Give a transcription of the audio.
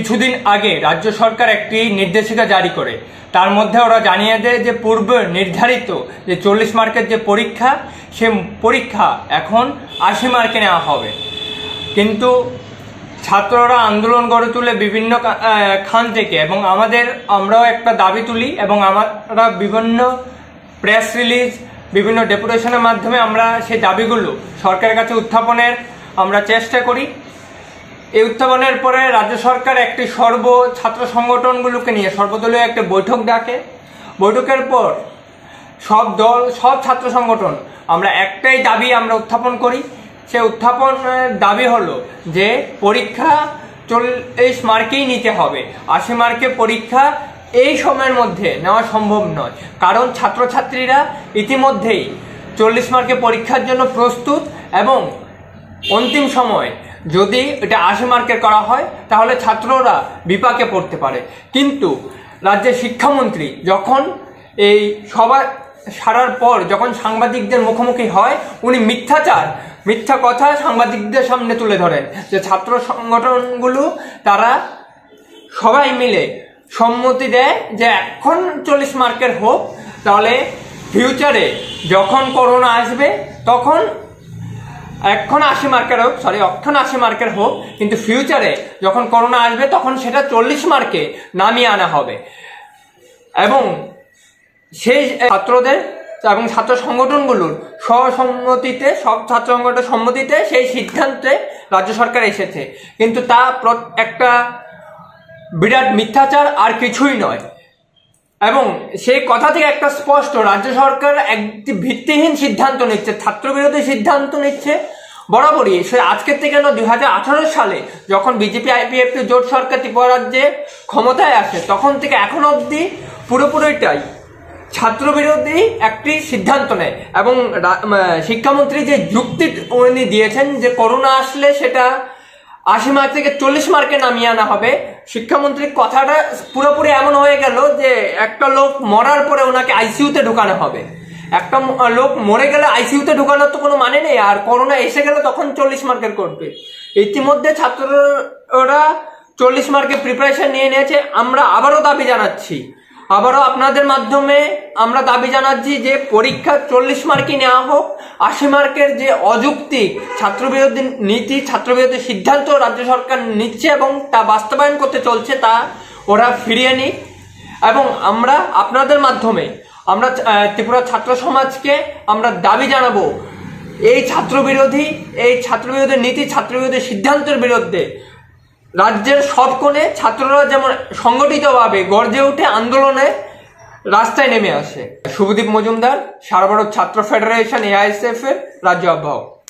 কিছুদিন আগে রাজ্য সরকার একটি নির্দেশিকা জারি করে। তার মধ্যে ওরা জানিয়ে দেয় যে, পূর্বে নির্ধারিত যে চল্লিশ মার্কের যে পরীক্ষা, সে পরীক্ষা এখন আশি মার্কে নেওয়া হবে। কিন্তু ছাত্ররা আন্দোলন গড়ে তুলে বিভিন্ন খান থেকে এবং আমাদের, আমরাও একটা দাবি তুলি এবং আমরা বিভিন্ন প্রেস রিলিজ, বিভিন্ন ডেপুটেশনের মাধ্যমে আমরা সেই দাবিগুলো সরকারের কাছে উত্থাপনের আমরা চেষ্টা করি। এই উত্থাপনের পরে রাজ্য সরকার একটি সর্ব ছাত্র সংগঠনগুলোকে নিয়ে, সর্বদলীয় একটি বৈঠক ডাকে। বৈঠকের পর সব দল, সব ছাত্র সংগঠন, আমরা একটাই দাবি আমরা উত্থাপন করি। সে উত্থাপনের দাবি হলো যে পরীক্ষা চল্লিশ মার্কেই নিতে হবে। আশি মার্কে পরীক্ষা এই সময়ের মধ্যে নেওয়া সম্ভব নয়। কারণ ছাত্রছাত্রীরা ইতিমধ্যেই চল্লিশ মার্কে পরীক্ষার জন্য প্রস্তুত এবং অন্তিম সময় যদি এটা আশি মার্কের করা হয়, তাহলে ছাত্ররা বিপাকে পড়তে পারে। কিন্তু রাজ্যের শিক্ষামন্ত্রী যখন এই সবার সারার পর যখন সাংবাদিকদের মুখোমুখি হয়, উনি মিথ্যাচার, মিথ্যা কথা সাংবাদিকদের সামনে তুলে ধরেন যে ছাত্র সংগঠনগুলো তারা সবাই মিলে সম্মতি দেয় যে এখন চল্লিশ মার্কের হোক, তাহলে ফিউচারে যখন করোনা আসবে, তখন এখন আশি মার্কের হোক সরি অক্ষণ আশি মার্কের হোক, কিন্তু ফিউচারে যখন করোনা আসবে, তখন সেটা চল্লিশ মার্কে নামিয়ে আনা হবে। এবং সেই ছাত্রদের এবং ছাত্র সংগঠনগুলোর সহসম্মতিতে, সব ছাত্র সংগঠনের সম্মতিতে সেই সিদ্ধান্তে রাজ্য সরকার এসেছে। কিন্তু তা একটা বিরাট মিথ্যাচার আর কিছুই নয়। এবং সেই কথা থেকে একটা স্পষ্ট, রাজ্য সরকার একটি ভিত্তিহীন সিদ্ধান্ত নিচ্ছে ছাত্র বিরোধী সিদ্ধান্ত নিচ্ছে, বরাবরই। সে আজকের থেকে না, দুই সালে যখন বিজেপি আইপিএফটি জোট সরকার ত্রিপুরা রাজ্যে ক্ষমতায় আসে, তখন থেকে এখন অবধি পুরোপুরিটাই ছাত্র বিরোধী একটি সিদ্ধান্ত নেয় এবং শিক্ষামন্ত্রী যে যুক্তি উনি দিয়েছেন যে করোনা আসলে সেটা আশি মার্ক থেকে চল্লিশ মার্কে নামিয়ে আনা হবে। শিক্ষামন্ত্রীর কথাটা পুরোপুরি এমন হয়ে গেল যে একটা লোক মরার পরে ওনাকে আইসিইউতে ঢোকানো হবে। একটা লোক মরে গেলে আইসিইউতে ঢোকানোর তো কোনো মানে নেই, আর করোনা এসে গেলে তখন চল্লিশ মার্কের করবে ইতিমধ্যে ছাত্ররা চল্লিশ মার্কের প্রিপারেশন নিয়ে নিয়েছে। আমরা আবারও দাবি জানাচ্ছি আবারও আপনাদের মাধ্যমে আমরা দাবি জানাচ্ছি যে পরীক্ষা চল্লিশ মার্কই নেওয়া হোক, আশি মার্কের যে অযৌক্তিক ছাত্রবিরোধী নীতি, ছাত্রবিরোধী সিদ্ধান্ত রাজ্য সরকার নিচ্ছে এবং তা বাস্তবায়ন করতে চলছে তা ওরা ফিরিয়ে নিক। এবং আমরা আপনাদের মাধ্যমে আমরা ত্রিপুরা ছাত্র সমাজকে আমরা দাবি জানাব, এই ছাত্রবিরোধী এই ছাত্রবিরোধী নীতি, ছাত্রবিরোধী সিদ্ধান্তের বিরুদ্ধে রাজ্যের সব কোণে ছাত্ররা যেমন সংগঠিতভাবে গর্জে উঠে আন্দোলনে রাস্তায় নেমে আসে। শুভদীপ মজুমদার সারা ভারত ছাত্র ফেডারেশন এআইএসএফ এর রাজ্য আহ্বায়ক